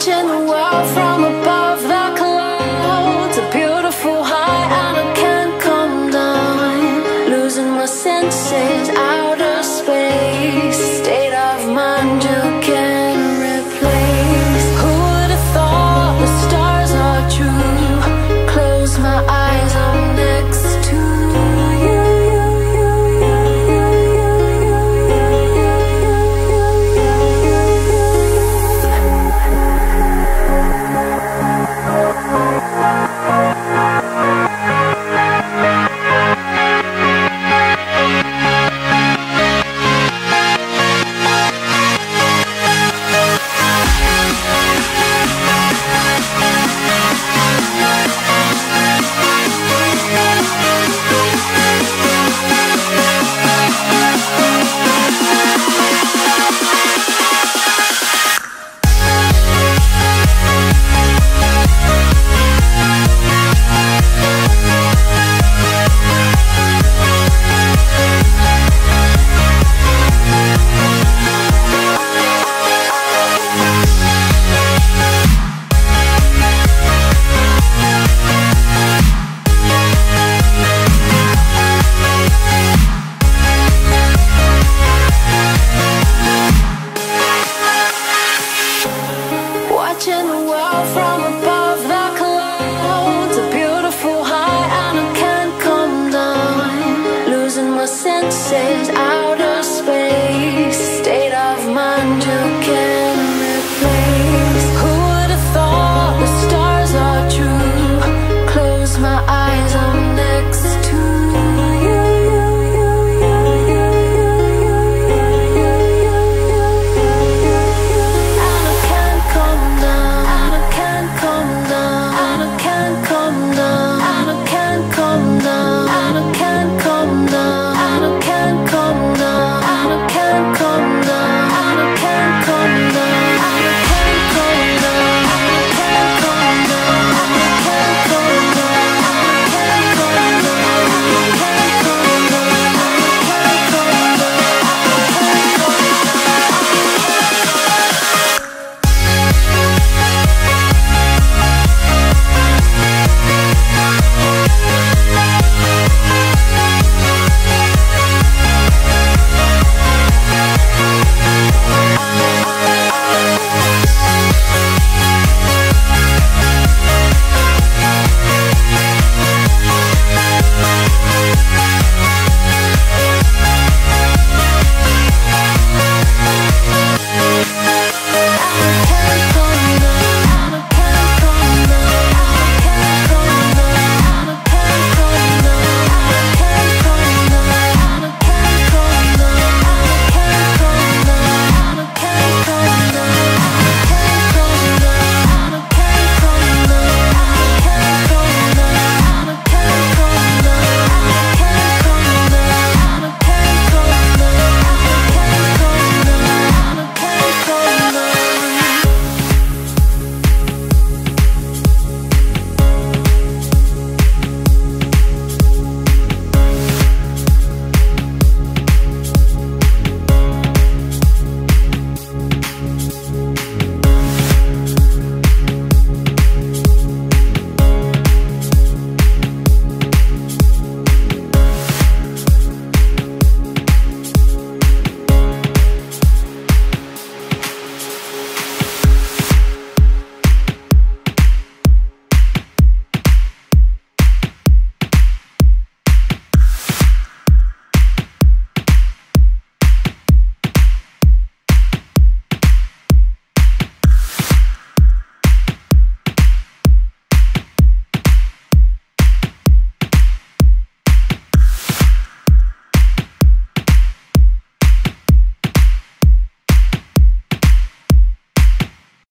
Watching the world from